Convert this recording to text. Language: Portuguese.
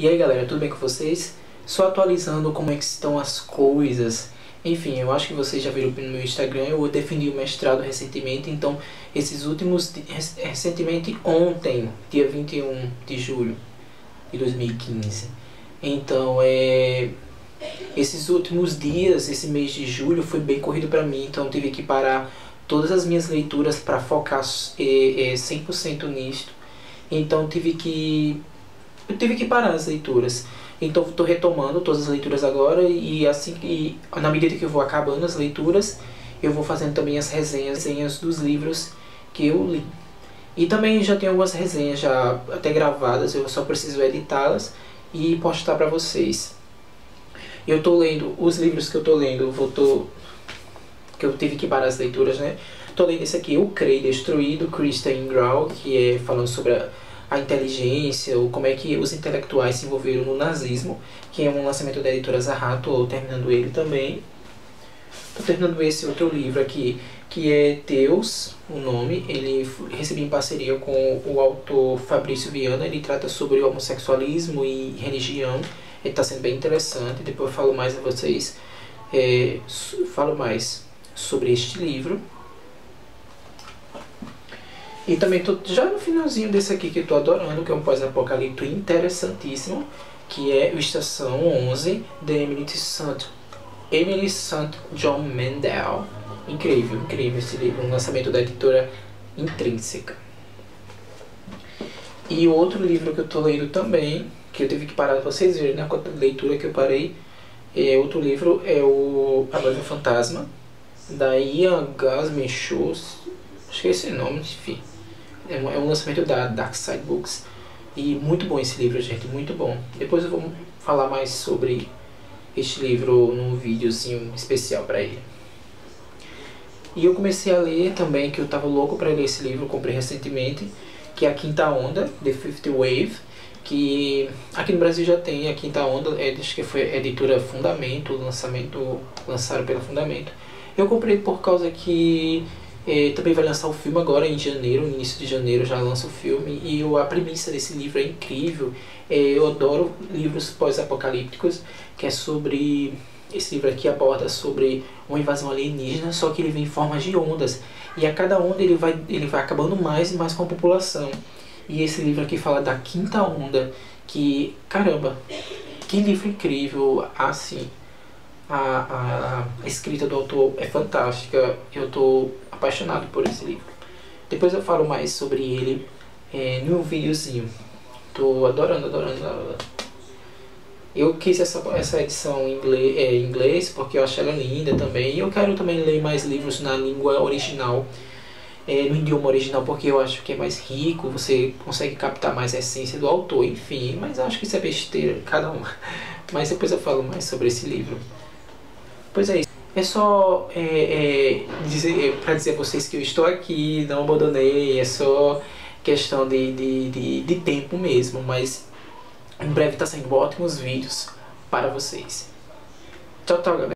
E aí galera, tudo bem com vocês? Só atualizando como é que estão as coisas. Enfim, eu acho que vocês já viram no meu Instagram, eu defendi o mestrado recentemente, então esses últimos, recentemente ontem, dia 21 de julho de 2015. Então, é, esses últimos dias, esse mês de julho foi bem corrido para mim, então tive que parar todas as minhas leituras para focar é, é, 100% nisto. Então tive que eu tive que parar as leituras. Então estou retomando todas as leituras agora e assim e na medida que eu vou acabando as leituras, eu vou fazendo também as resenhas, resenhas dos livros que eu li. E também já tenho algumas resenhas já até gravadas, eu só preciso editá-las e postar para vocês. Eu estou lendo os livros que eu estou lendo, vou tô, que eu tive que parar as leituras, né? Estou lendo esse aqui, O Crei Destruído, Christian Grau, que é falando sobre a a inteligência, ou como é que os intelectuais se envolveram no nazismo, que é um lançamento da editora Zarrato, ou terminando ele também. Estou terminando esse outro livro aqui, que é Deus, o nome. Ele recebi em parceria com o autor Fabrício Viana. Ele trata sobre homossexualismo e religião. Ele está sendo bem interessante. Depois eu falo mais a vocês. É, falo mais sobre este livro. E também tô já no finalzinho desse aqui que eu tô adorando, que é um pós-apocalipto interessantíssimo, que é o Estação 11, de Emily St. Emily St. John Mandel. Incrível, incrível esse livro, um lançamento da editora Intrínseca. E outro livro que eu tô lendo também, que eu tive que parar para vocês verem na né, leitura que eu parei, é outro livro é o A Noiva Fantasma, da Ian que é esse nome, enfim. É um, é um lançamento da Dark Side Books. E muito bom esse livro, gente, muito bom. Depois eu vou falar mais sobre este livro num videozinho especial para ele. E eu comecei a ler também, que eu tava louco para ler esse livro, comprei recentemente, que é A Quinta Onda, The Fifth Wave, que aqui no Brasil já tem A Quinta Onda, é, acho que foi a editora Fundamento, lançamento lançaram pela Fundamento. Eu comprei por causa que é, também vai lançar o filme agora em janeiro, início de janeiro já lança o filme. E a premissa desse livro é incrível. É, eu adoro livros pós-apocalípticos, que é sobre. Esse livro aqui aborda sobre uma invasão alienígena, só que ele vem em formas de ondas. E a cada onda ele vai, ele vai acabando mais e mais com a população. E esse livro aqui fala da quinta onda, que, caramba, que livro incrível, assim a, a, escrita do autor é fantástica. Eu estou apaixonado por esse livro. Depois eu falo mais sobre ele é, num videozinho. Tô adorando, adorando, adorando. Eu quis essa, essa edição em inglês, é, inglês porque eu acho ela linda também. E eu quero também ler mais livros na língua original, é, no idioma original, porque eu acho que é mais rico, você consegue captar mais a essência do autor, enfim. Mas acho que isso é besteira, cada um. Mas depois eu falo mais sobre esse livro. Pois é isso. É só é, é, dizer, é, para dizer a vocês que eu estou aqui, não abandonei, é só questão de, de, de, de tempo mesmo, mas em breve está saindo ótimos vídeos para vocês. Tchau, tchau, galera.